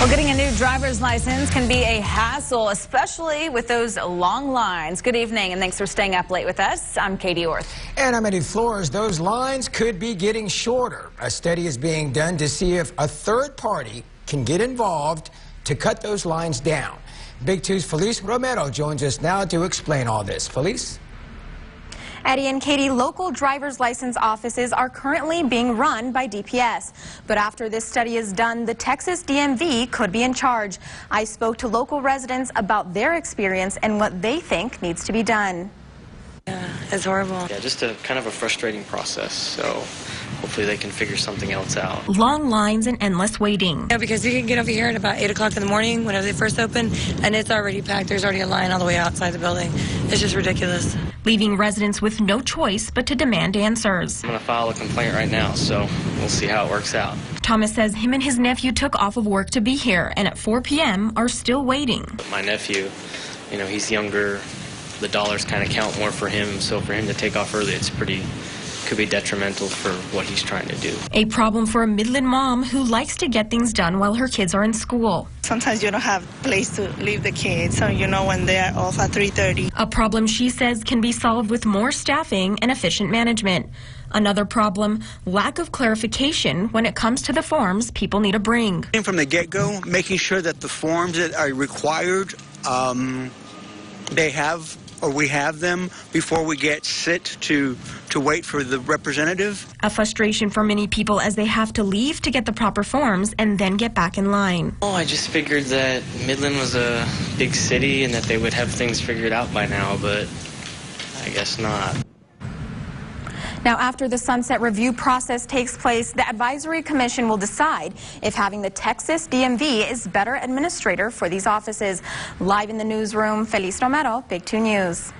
Well, getting a new driver's license can be a hassle, especially with those long lines. Good evening, and thanks for staying up late with us. I'm Katie Orth. And I'm Eddie Flores. Those lines could be getting shorter. A study is being done to see if a third party can get involved to cut those lines down. Big Two's Felice Romero joins us now to explain all this. Felice? Eddie and Katie, local driver's license offices are currently being run by DPS. But after this study is done, the Texas DMV could be in charge. I spoke to local residents about their experience and what they think needs to be done. Yeah, it's horrible. Yeah, just a kind of a frustrating process. So hopefully they can figure something else out. Long lines and endless waiting. Yeah, because you can get over here at about 8 o'clock in the morning whenever they first open, and it's already packed. There's already a line all the way outside the building. It's just ridiculous. Leaving residents with no choice but to demand answers. I'm going to file a complaint right now, so we'll see how it works out. Thomas says him and his nephew took off of work to be here and at 4 p.m. are still waiting. My nephew, you know, he's younger. The dollars kind of count more for him, so for him to take off early, it's pretty could be detrimental for what he's trying to do. A problem for a Midland mom who likes to get things done while her kids are in school. Sometimes you don't have place to leave the kids, so you know when they're off at 3:30. A problem she says can be solved with more staffing and efficient management. Another problem, lack of clarification when it comes to the forms people need to bring. From the get-go, making sure that the forms that are required, um, they have or we have them before we get sit to to wait for the representative. A frustration for many people as they have to leave to get the proper forms and then get back in line. Oh, I just figured that Midland was a big city and that they would have things figured out by now, but I guess not. Now, after the sunset review process takes place, the advisory commission will decide if having the Texas DMV is better administrator for these offices. Live in the newsroom, Felice Romero, Big 2 News.